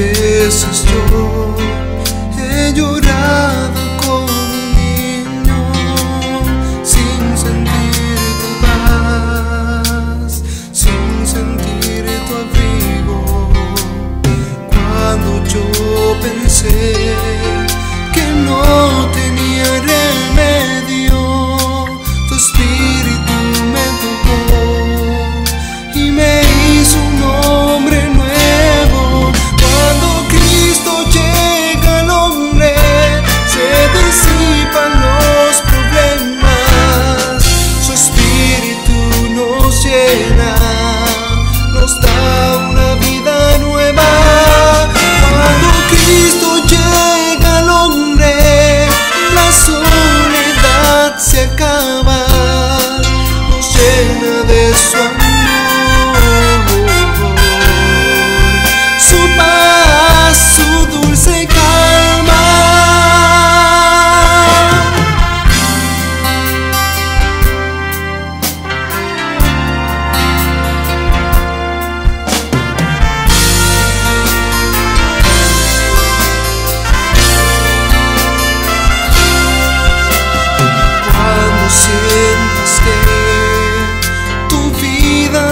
veces yo he llorado como un niño sin sentir tu paz, sin sentir tu abrigo. Cuando yo pensé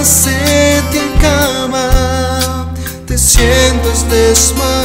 se te acaba, te sientes desmayado.